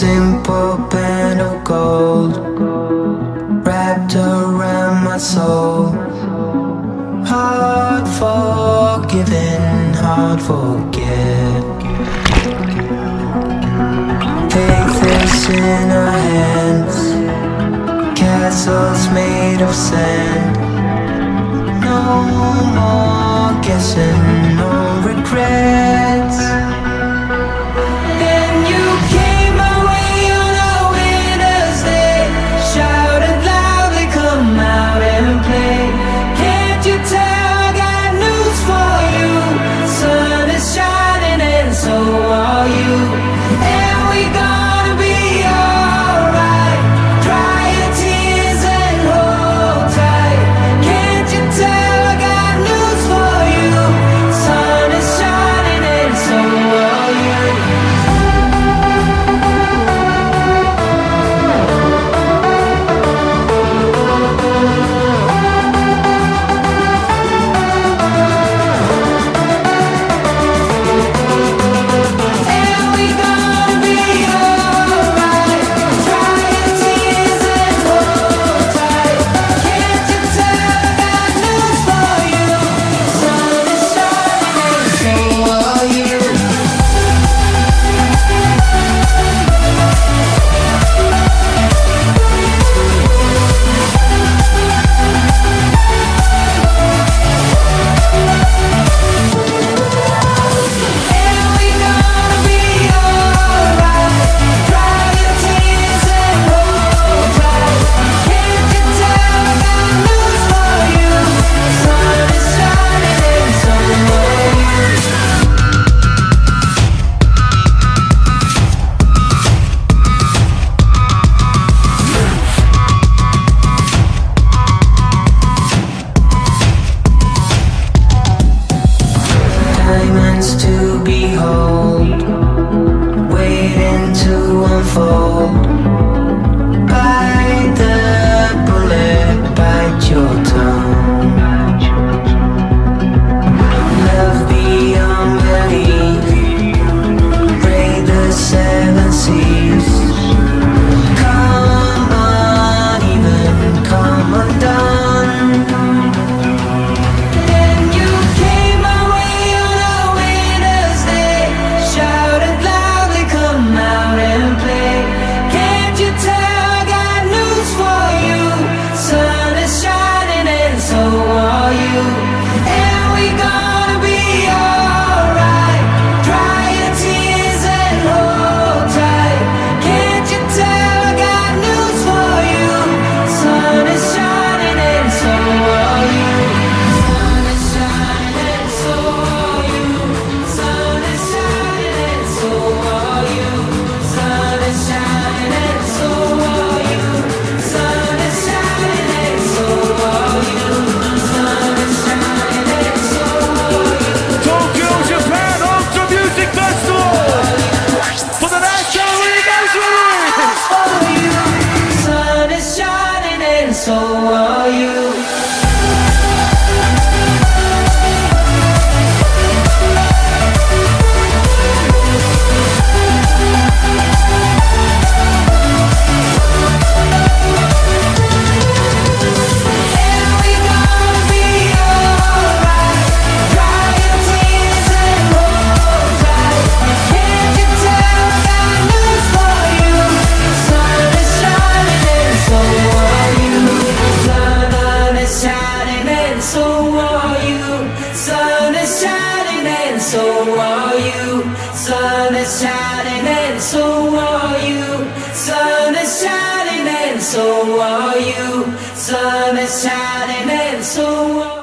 simple pen of gold Wrapped around my soul. Hard forgiving, hard forget. Take this in our hands. Castles made of sand. No more guessing. are you. Sun is shining and so are you. Sun is shining and so are you. Sun is shining and so are you.